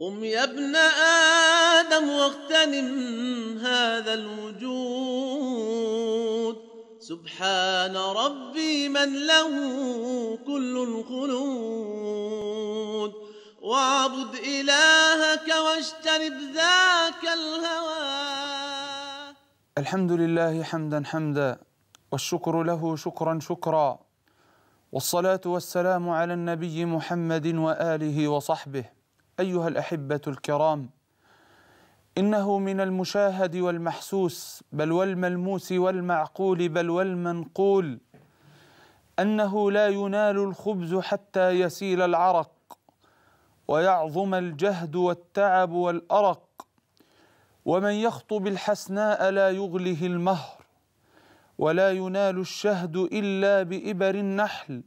قم يا ابن آدم واغتنم هذا الوجود. سبحان ربي من له كل الخلود. واعبد إلهك واجتنب ذاك الهوى. الحمد لله حمدا حمدا والشكر له شكرا شكرا. والصلاة والسلام على النبي محمد وآله وصحبه. أيها الأحبة الكرام إنه من المشاهد والمحسوس بل والملموس والمعقول بل والمنقول أنه لا ينال الخبز حتى يسيل العرق ويعظم الجهد والتعب والأرق ومن يخطب الحسناء لا يغله المهر ولا ينال الشهد إلا بإبر النحل.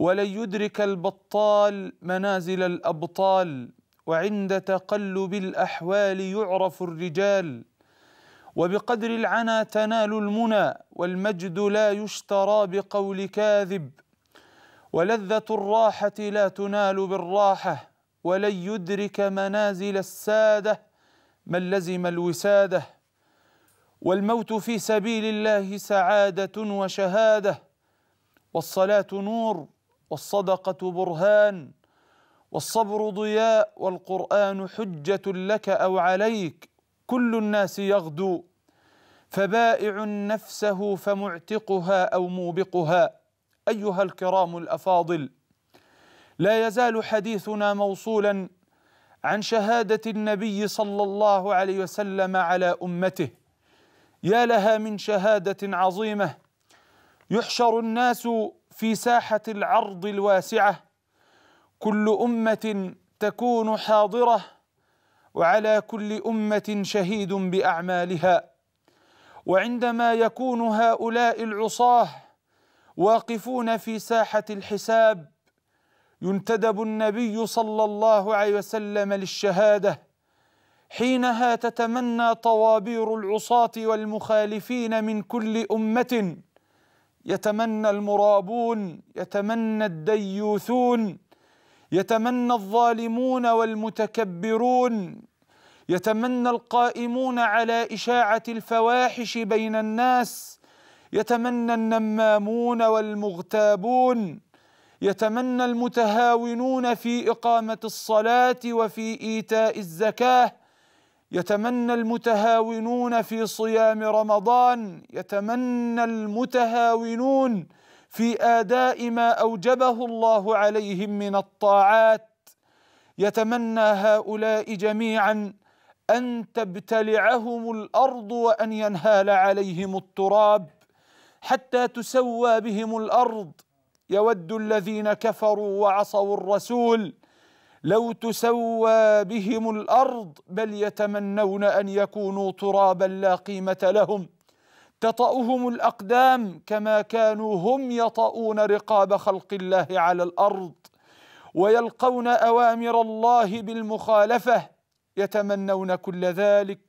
ولن يدرك البطال منازل الأبطال وعند تقلب الأحوال يعرف الرجال. وبقدر العنا تنال المنى والمجد لا يشترى بقول كاذب. ولذة الراحة لا تنال بالراحة ولن يدرك منازل السادة. من لزم الوسادة؟ والموت في سبيل الله سعادة وشهادة. والصلاة نور والصدقة برهان والصبر ضياء والقرآن حجة لك أو عليك. كل الناس يغدو فبائع نفسه فمعتقها أو موبقها. أيها الكرام الأفاضل لا يزال حديثنا موصولا عن شهادة النبي صلى الله عليه وسلم على أمته. يا لها من شهادة عظيمة يحشر الناس في ساحة العرض الواسعة كل أمة تكون حاضرة وعلى كل أمة شهيد بأعمالها. وعندما يكون هؤلاء العصاة واقفون في ساحة الحساب ينتدب النبي صلى الله عليه وسلم للشهادة. حينها تتمنى طوابير العصاة والمخالفين من كل أمة. يتمنى المرابون يتمنى الديوثون يتمنى الظالمون والمتكبرون يتمنى القائمون على إشاعة الفواحش بين الناس يتمنى النمامون والمغتابون يتمنى المتهاونون في إقامة الصلاة وفي إيتاء الزكاة يتمنى المتهاونون في صيام رمضان يتمنى المتهاونون في آداء ما أوجبه الله عليهم من الطاعات. يتمنى هؤلاء جميعا أن تبتلعهم الأرض وأن ينهال عليهم التراب. حتى تسوى بهم الأرض يود الذين كفروا وعصوا الرسول لو تسوى بهم الأرض بل يتمنون أن يكونوا ترابا لا قيمة لهم تطاهم الأقدام كما كانوا هم يطؤون رقاب خلق الله على الأرض ويلقون أوامر الله بالمخالفة يتمنون كل ذلك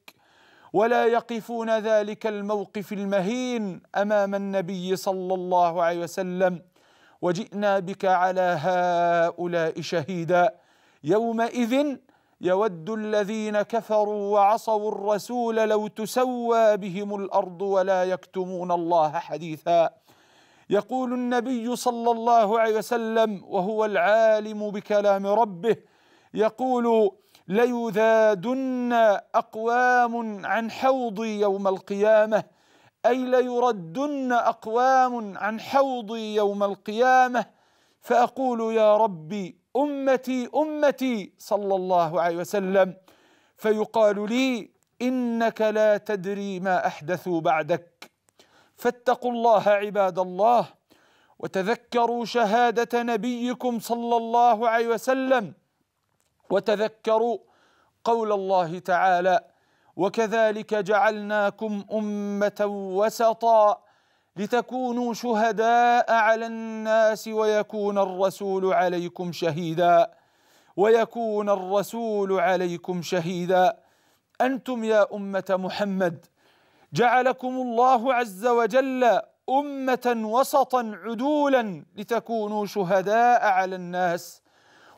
ولا يقفون ذلك الموقف المهين أمام النبي صلى الله عليه وسلم وجئنا بك على هؤلاء شهيدا. يومئذ يود الذين كفروا وعصوا الرسول لو تسوى بهم الأرض ولا يكتمون الله حديثا. يقول النبي صلى الله عليه وسلم وهو العالم بكلام ربه يقول ليذادن أقوام عن حوضي يوم القيامة أي ليردن أقوام عن حوضي يوم القيامة. فأقول يا ربي أمتي أمتي صلى الله عليه وسلم فيقال لي إنك لا تدري ما احدثوا بعدك. فاتقوا الله عباد الله وتذكروا شهادة نبيكم صلى الله عليه وسلم وتذكروا قول الله تعالى وكذلك جعلناكم أمة وسطا لتكونوا شهداء على الناس ويكون الرسول عليكم شهيدا. ويكون الرسول عليكم شهيدا. أنتم يا أمة محمد جعلكم الله عز وجل أمة وسطا عدولا لتكونوا شهداء على الناس.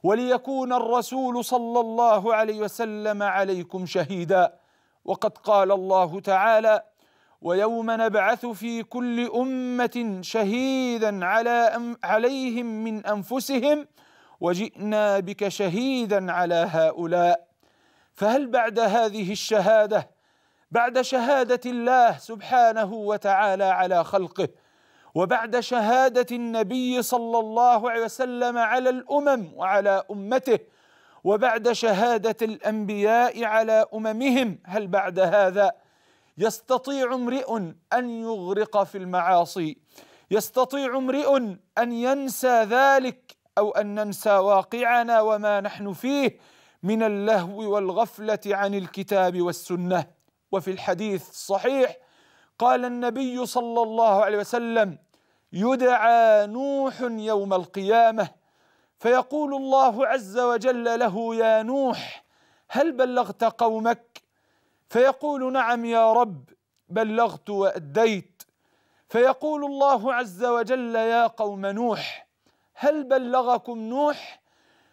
وليكون الرسول صلى الله عليه وسلم عليكم شهيدا. وقد قال الله تعالى ويوم نبعث في كل أمة شهيدا على عليهم من أنفسهم وجئنا بك شهيدا على هؤلاء. فهل بعد هذه الشهادة بعد شهادة الله سبحانه وتعالى على خلقه وبعد شهادة النبي صلى الله عليه وسلم على الأمم وعلى أمته وبعد شهادة الأنبياء على أممهم هل بعد هذا يستطيع امرئ أن يغرق في المعاصي. يستطيع امرئ أن ينسى ذلك أو أن ننسى واقعنا وما نحن فيه من اللهو والغفلة عن الكتاب والسنة. وفي الحديث الصحيح قال النبي صلى الله عليه وسلم يدعى نوح يوم القيامة. فيقول الله عز وجل له يا نوح هل بلغت قومك فيقول نعم يا رب بلغت وأديت. فيقول الله عز وجل يا قوم نوح هل بلغكم نوح؟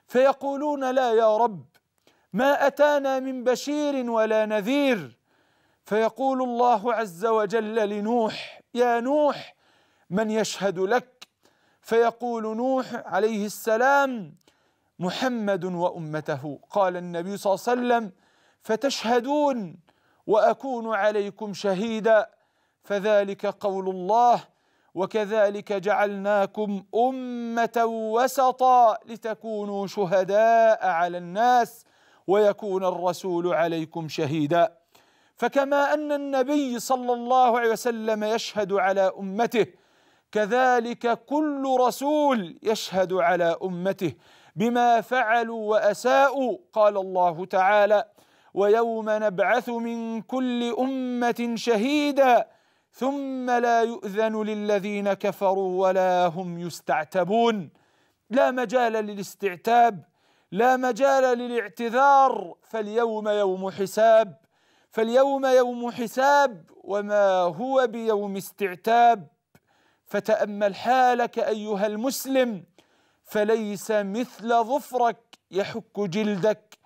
فيقولون لا يا رب ما أتانا من بشير ولا نذير. فيقول الله عز وجل لنوح يا نوح من يشهد لك؟ فيقول نوح عليه السلام محمد وأمته. قال النبي صلى الله عليه وسلم فتشهدون وأكون عليكم شهيدا. فذلك قول الله وكذلك جعلناكم أمة وسطا لتكونوا شهداء على الناس ويكون الرسول عليكم شهيدا. فكما أن النبي صلى الله عليه وسلم يشهد على أمته كذلك كل رسول يشهد على أمته بما فعلوا وأساءوا قال الله تعالى ويوم نبعث من كل أمة شهيدا ثم لا يؤذن للذين كفروا ولا هم يستعتبون. لا مجال للاستعتاب لا مجال للاعتذار. فاليوم يوم حساب فاليوم يوم حساب. وما هو بيوم استعتاب؟ فتأمل حالك أيها المسلم فليس مثل ظفرك يحك جلدك.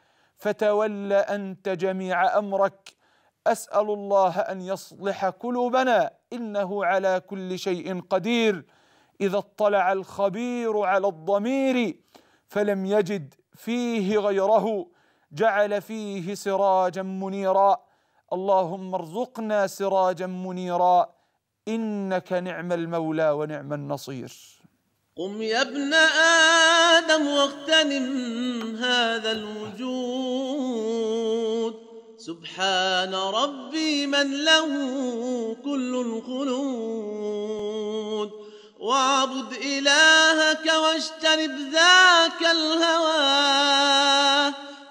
فتول أنت جميع أمرك. أسأل الله أن يصلح قلوبنا إنه على كل شيء قدير. إذا اطلع الخبير على الضمير فلم يجد فيه غيره. جعل فيه سراجا منيرا. اللهم ارزقنا سراجا منيرا. إنك نعم المولى ونعم النصير. قم يا ابن آدم واغتنم هذا الوجود. سبحان ربي من له كل الخلود. واعبد إلهك واجتنب ذاك الهوى.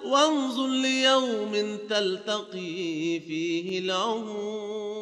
وانظر ليوم تلتقي فيه العهود